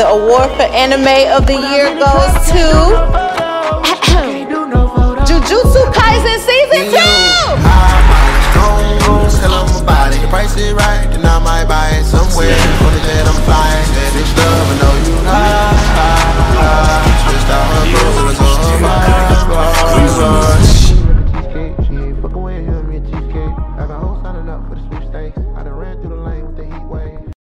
The award for anime of the year goes to